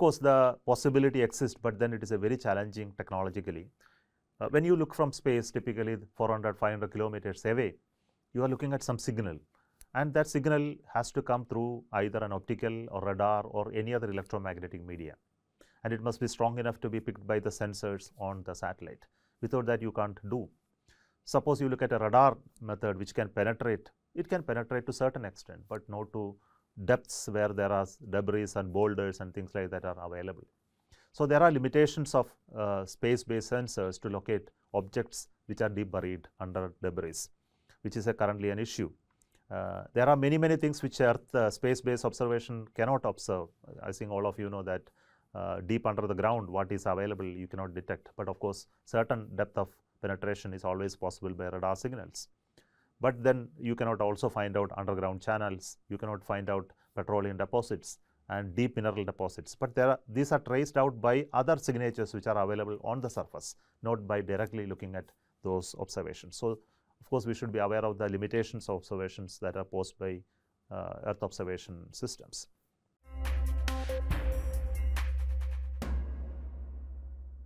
course, the possibility exists, but then it is a very challenging technologically. Uh, when you look from space, typically 400, 500 kilometers away, you are looking at some signal and that signal has to come through either an optical or radar or any other electromagnetic media and it must be strong enough to be picked by the sensors on the satellite. Without that you can't do. Suppose you look at a radar method which can penetrate, it can penetrate to certain extent, but not to depths where there are debris and boulders and things like that are available. So, there are limitations of uh, space based sensors to locate objects which are deep buried under debris, which is currently an issue. Uh, there are many, many things which Earth uh, space based observation cannot observe. I think all of you know that uh, deep under the ground what is available you cannot detect, but of course, certain depth of penetration is always possible by radar signals. But then you cannot also find out underground channels, you cannot find out petroleum deposits and deep mineral deposits, but there are, these are traced out by other signatures which are available on the surface, not by directly looking at those observations. So, of course, we should be aware of the limitations of observations that are posed by uh, Earth observation systems.